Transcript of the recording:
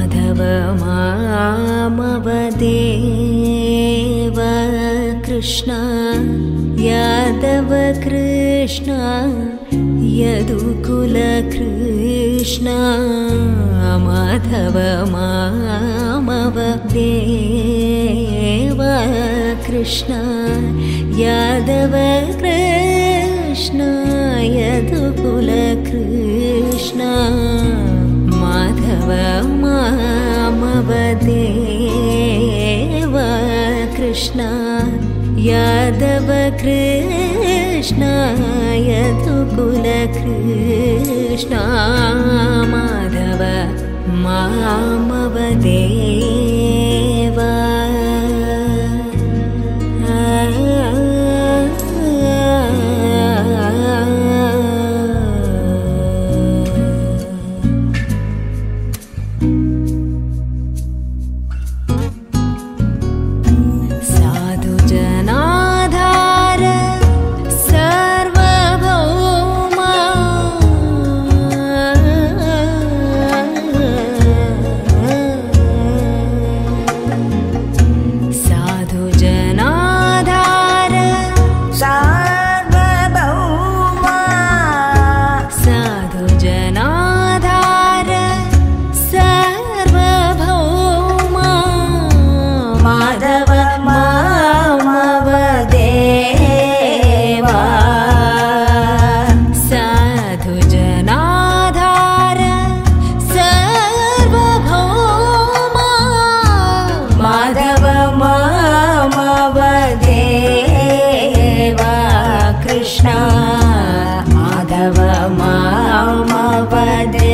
Madhava मामवदेव Krishna Yadava Krishna यदुकुलकृष्ण Madhava मामवदेव Krishna Yadava Krishna यदुकुलकृष्ण Krishna Yadava Krishna यदुकुलकृष्ण Madhava मामवदेव Krishna Madhava मामवदेवा